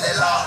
the Lord.